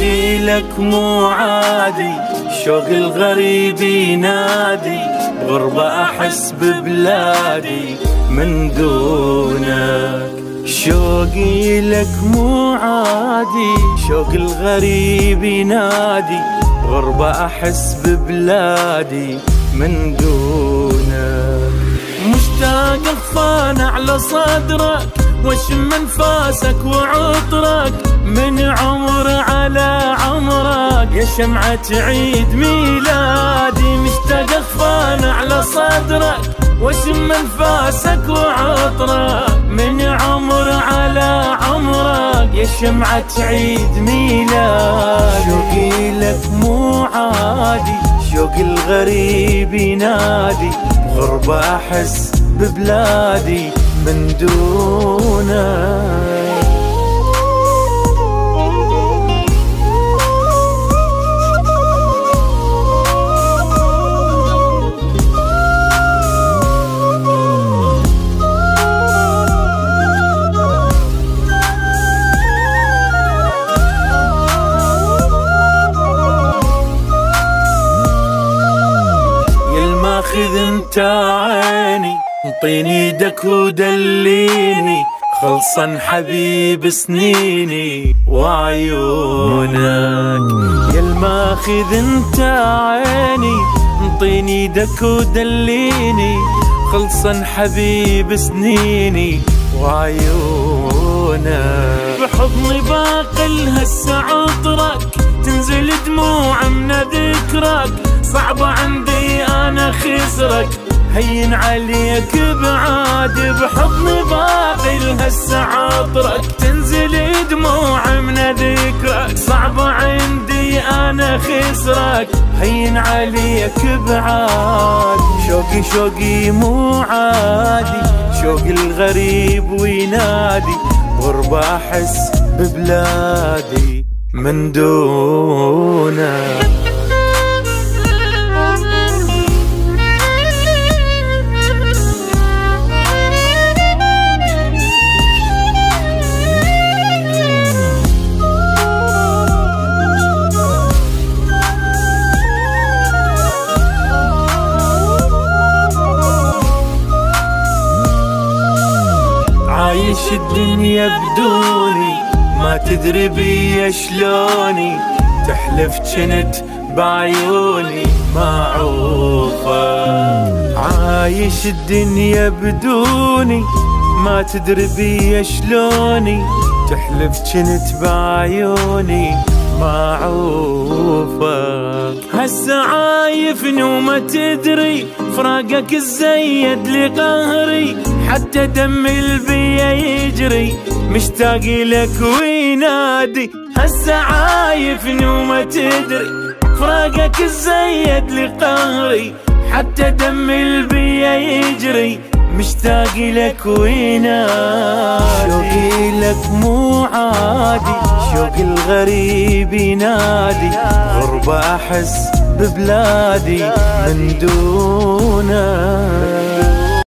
شوقي لك مو عادي شوق الغريب ينادي غربة أحس ببلادي من دونك. شوقي لك مو عادي شوق الغريب ينادي غربة أحس ببلادي من دونك. مشتاق اخفان على صدرك واشم انفاسك وعطرك؟ من عمر على عمرك يا شمعة عيد ميلادي. مشتاق اخفان على صدرك واشم انفاسك وعطرك. من عمر على عمرك يا شمعة عيد ميلادي. شوقي لك مو عادي شوق الغريب ينادي. غربة أحس ببلادي من دونك. خذ انت عيني انطيني إيدك ودليني خلصا حبيب سنيني وعيونك يا الماخذ انت عيني انطيني إيدك ودليني خلصا حبيب سنيني وعيونك. بحضني باقي هسه عطرك تنزل دموع من ذكرك صعبة عندي خسرك هين عليك بعاد بحضن باقي هسه عطرك. تنزل دموع من ذكرك صعبة عندي أنا خسرك هين عليك بعاد شوقي شوقي مو عادي. شوق الغريب وينادي غربة أحس ببلادي من دونك. عايش الدنيا بدوني؟ ما تدري بي شلوني؟ تحلف جنت بعيوني. ما عوفك عايش الدنيا بدوني. ما تدري بي شلوني؟ تحلف جنت بعيوني. ما عوفك هسه عايفني وما تدري. فراقك الزيد لقهري. حتى دم البيا يجري مشتاق لك وينادي. هسه عايفني وما تدري فراقك الزيد لقهري. حتى دم البيا يجري مشتاق لك وينادي. شوقي لك مو عادي شوق الغريب ينادي. غربة أحس ببلادي من دونك